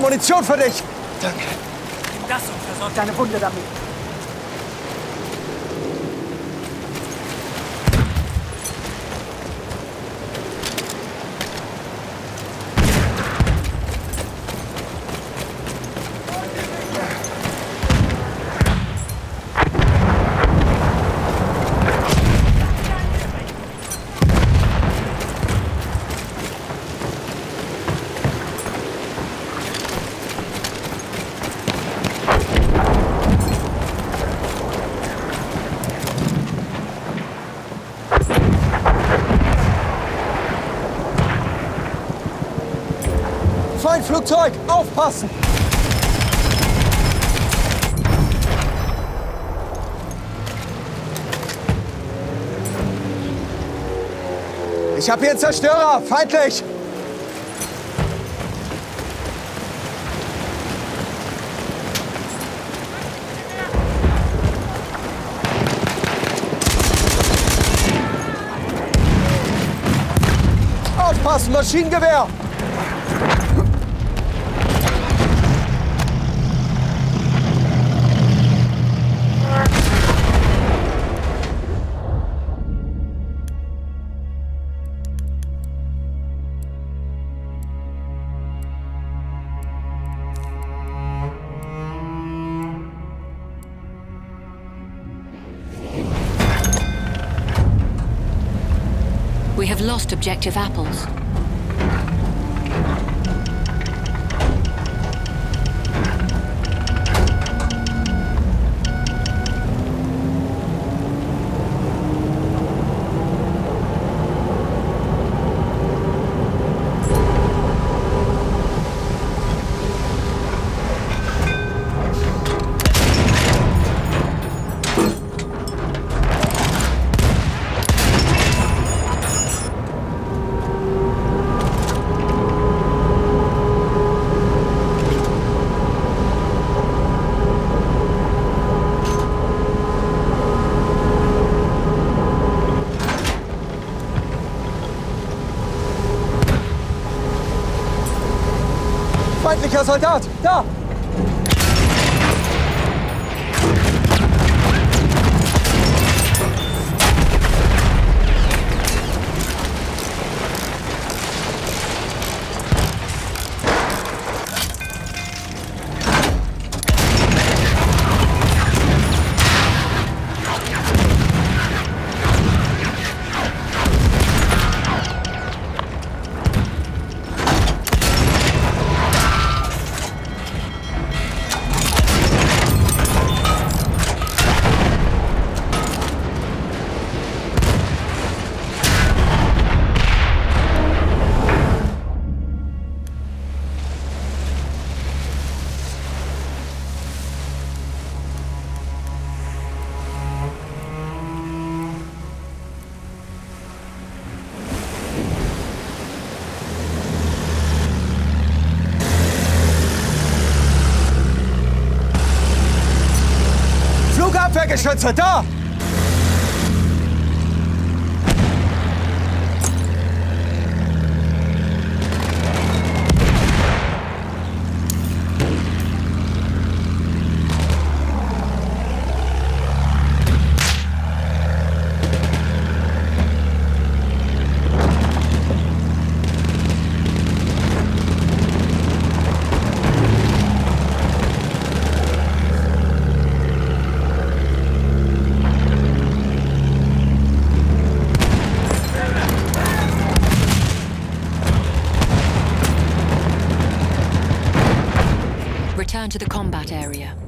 Munition für dich. Danke. Das und versorgt deine Wunde damit. Feindflugzeug, aufpassen! Ich habe hier einen Zerstörer, feindlich! Aufpassen, Maschinengewehr! We have lost objective apples. Feindlicher Soldat! Da! Flugabwehrgeschütze, da! Return to the combat area.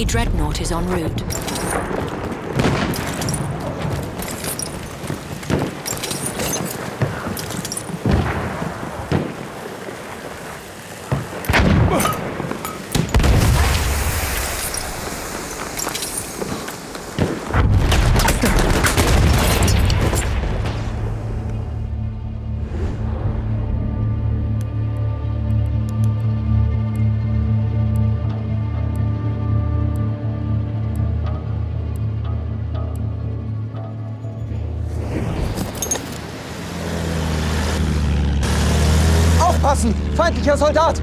Enemy dreadnought is en route. Feindlicher Soldat!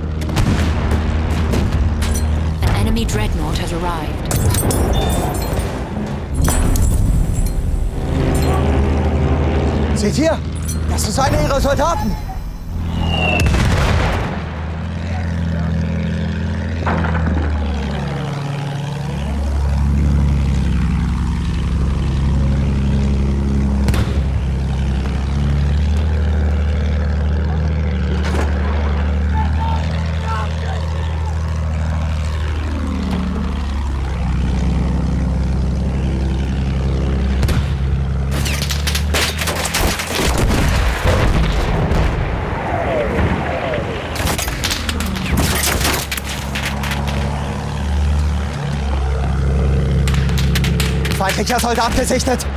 An enemy dreadnought has arrived. Seht ihr? Das ist einer ihrer Soldaten! Feindlicher Soldat gesichtet!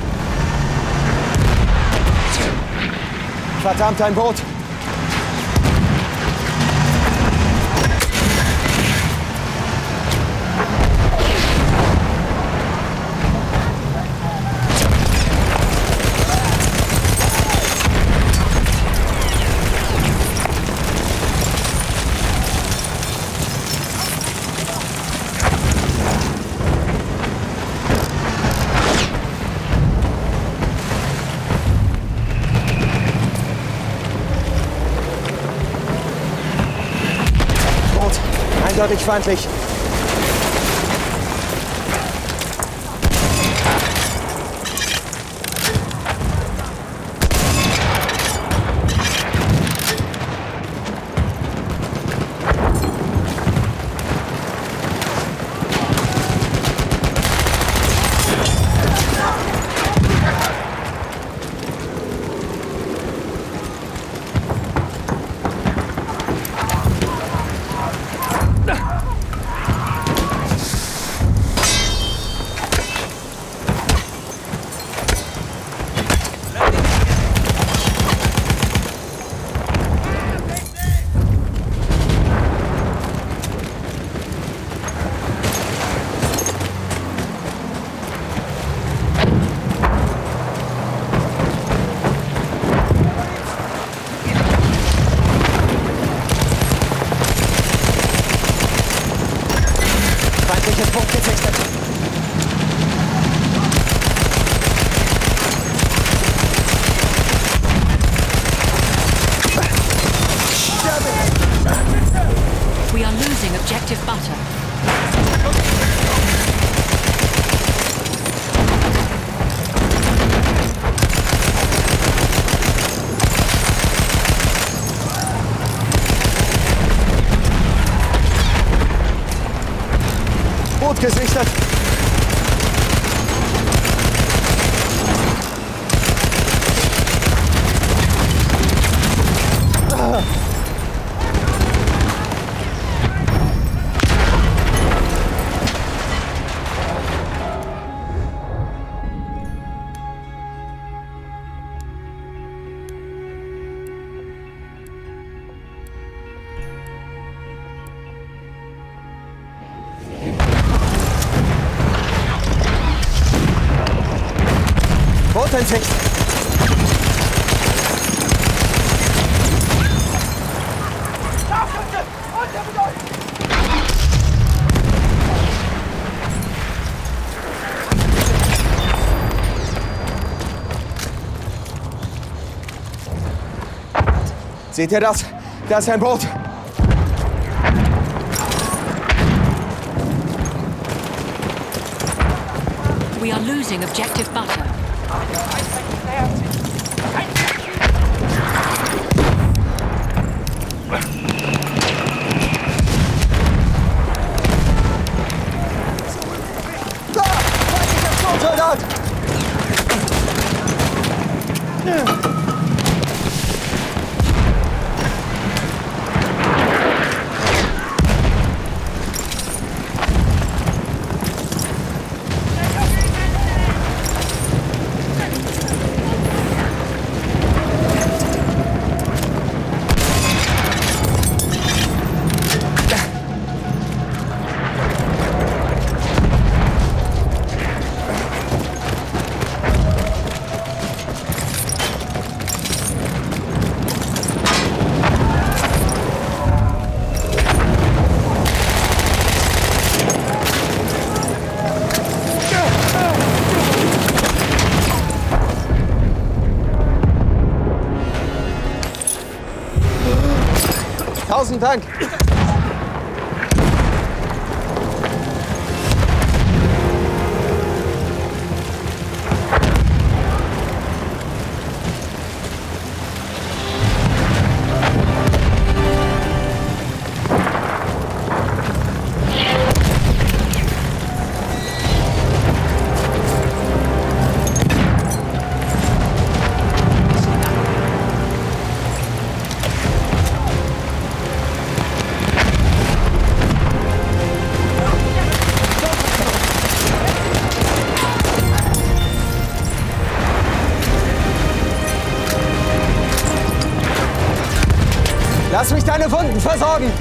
Verdammt, ein Boot! Eindeutig feindlich. Objective butter. Seht ihr das? Da ist ein Boot. We are losing objective butter. Tausend Dank. Mich deine Wunden versorgen.